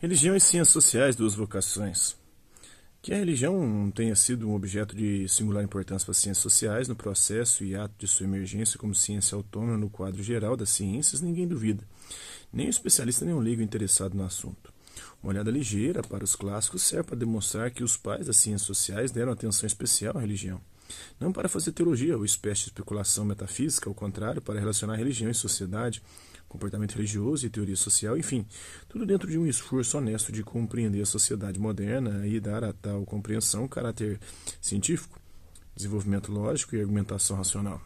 Religião e ciências sociais, duas vocações. Que a religião tenha sido um objeto de singular importância para as ciências sociais no processo e ato de sua emergência como ciência autônoma no quadro geral das ciências, ninguém duvida. Nem o especialista nem o leigo interessado no assunto. Uma olhada ligeira para os clássicos serve para demonstrar que os pais das ciências sociais deram atenção especial à religião. Não para fazer teologia ou espécie de especulação metafísica, ao contrário, para relacionar religião e sociedade, comportamento religioso e teoria social, enfim, tudo dentro de um esforço honesto de compreender a sociedade moderna e dar a tal compreensão caráter científico, desenvolvimento lógico e argumentação racional.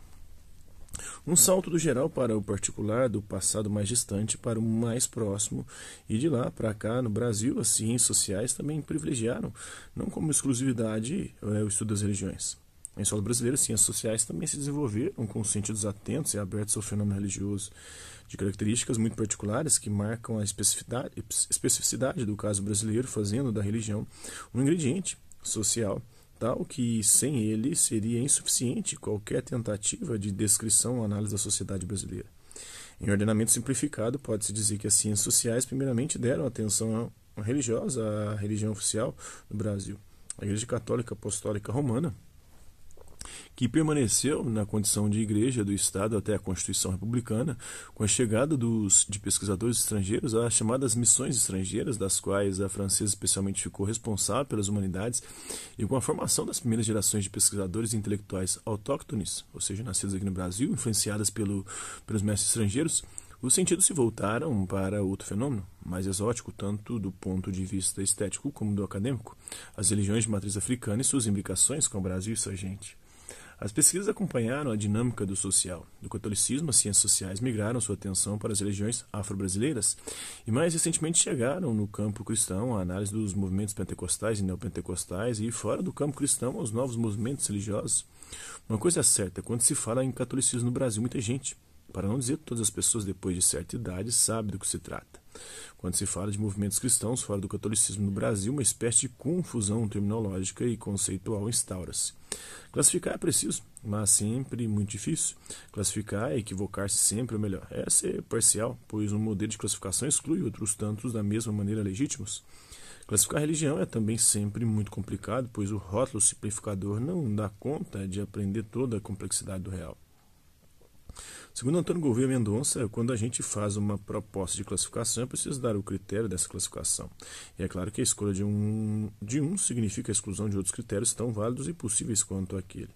Um salto do geral para o particular, do passado mais distante para o mais próximo, e de lá para cá, no Brasil, as ciências sociais também privilegiaram, não como exclusividade, é, o estudo das religiões. Em solo brasileiro, ciências sociais também se desenvolveram com sentidos atentos e abertos ao fenômeno religioso, de características muito particulares que marcam a especificidade, especificidade do caso brasileiro, fazendo da religião um ingrediente social tal que sem ele seria insuficiente qualquer tentativa de descrição ou análise da sociedade brasileira. Em ordenamento simplificado, pode-se dizer que as ciências sociais primeiramente deram atenção religiosa à religião oficial no Brasil. A Igreja Católica Apostólica Romana que permaneceu na condição de igreja do Estado até a Constituição Republicana, com a chegada dos, de pesquisadores estrangeiros às chamadas missões estrangeiras, das quais a francesa especialmente ficou responsável pelas humanidades, e com a formação das primeiras gerações de pesquisadores intelectuais autóctones, ou seja, nascidos aqui no Brasil, influenciadas pelo, pelos mestres estrangeiros, os sentidos se voltaram para outro fenômeno, mais exótico tanto do ponto de vista estético como do acadêmico, as religiões de matriz africana e suas implicações com o Brasil e sua gente. As pesquisas acompanharam a dinâmica do social. Do catolicismo, as ciências sociais migraram sua atenção para as religiões afro-brasileiras e, mais recentemente, chegaram no campo cristão a análise dos movimentos pentecostais e neopentecostais e, fora do campo cristão, aos novos movimentos religiosos. Uma coisa é certa, quando se fala em catolicismo no Brasil, muita gente, para não dizer todas as pessoas depois de certa idade, sabe do que se trata. Quando se fala de movimentos cristãos fora do catolicismo no Brasil, uma espécie de confusão terminológica e conceitual instaura-se. Classificar é preciso, mas sempre muito difícil. Classificar é equivocar-se sempre, ou melhor, é ser parcial, pois um modelo de classificação exclui outros tantos da mesma maneira legítimos. Classificar religião é também sempre muito complicado, pois o rótulo simplificador não dá conta de aprender toda a complexidade do real. Segundo Antônio Gouveia Mendonça, quando a gente faz uma proposta de classificação, é preciso dar o critério dessa classificação. E é claro que a escolha de um, de um significa a exclusão de outros critérios tão válidos e possíveis quanto aquele.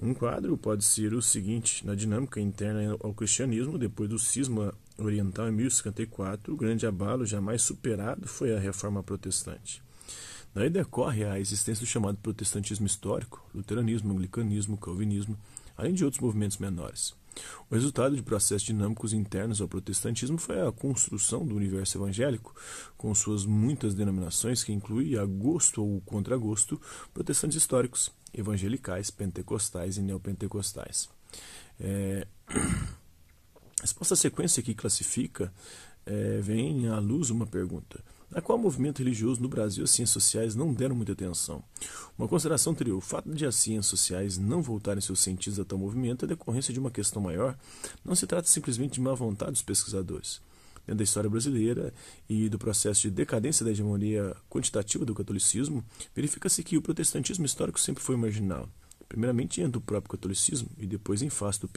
Um quadro pode ser o seguinte: na dinâmica interna ao cristianismo, depois do cisma oriental em 1054, o grande abalo jamais superado foi a reforma protestante. Daí decorre a existência do chamado protestantismo histórico, luteranismo, anglicanismo, calvinismo, além de outros movimentos menores. O resultado de processos dinâmicos internos ao protestantismo foi a construção do universo evangélico, com suas muitas denominações que inclui a gosto ou contragosto protestantes históricos, evangelicais, pentecostais e neopentecostais. É... Exposta a sequência que classifica, é, vem à luz uma pergunta a qual o movimento religioso no Brasil as ciências sociais não deram muita atenção. Uma consideração anterior, o fato de as ciências sociais não voltarem seus sentidos a tal movimento é decorrência de uma questão maior, não se trata simplesmente de má vontade dos pesquisadores. Dentro da história brasileira e do processo de decadência da hegemonia quantitativa do catolicismo, verifica-se que o protestantismo histórico sempre foi marginal. Primeiramente entre o próprio catolicismo e depois em face do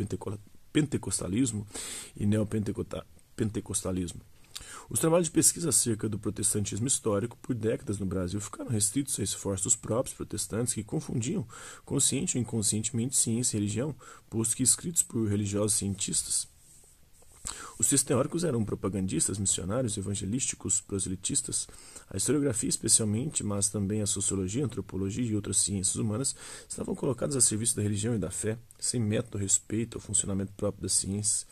pentecostalismo e neopentecostalismo. Os trabalhos de pesquisa acerca do protestantismo histórico por décadas no Brasil ficaram restritos a esforços próprios protestantes que confundiam, consciente ou inconscientemente, ciência e religião, posto que escritos por religiosos cientistas os seus teóricos eram propagandistas, missionários, evangelísticos, proselitistas. A historiografia, especialmente, mas também a sociologia, a antropologia e outras ciências humanas estavam colocadas a serviço da religião e da fé, sem método respeito ao funcionamento próprio das ciências.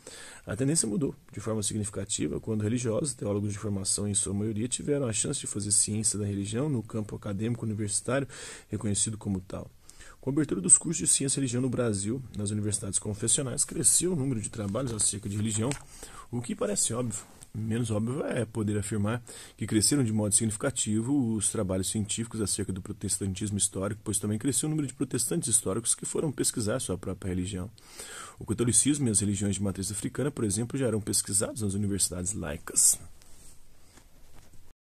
A tendência mudou, de forma significativa, quando religiosos, teólogos de formação em sua maioria, tiveram a chance de fazer ciência da religião no campo acadêmico universitário, reconhecido como tal. Com a abertura dos cursos de ciência e religião no Brasil, nas universidades confessionais, cresceu o número de trabalhos acerca de religião, o que parece óbvio. Menos óbvio é poder afirmar que cresceram de modo significativo os trabalhos científicos acerca do protestantismo histórico, pois também cresceu o número de protestantes históricos que foram pesquisar sua própria religião. O catolicismo e as religiões de matriz africana, por exemplo, já eram pesquisados nas universidades laicas.